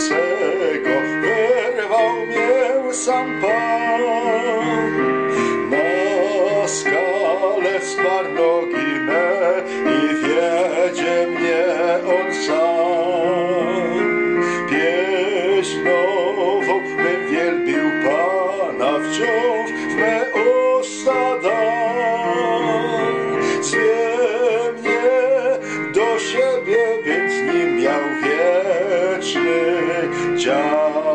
dlaczego wyrwał mnie sam Pan. Na skale wsparł ginę i wiedzie mnie on sam. Pieśń nową bym wielbił Pana wciąż w me usta do siebie, więc nim miał wiecznie. job.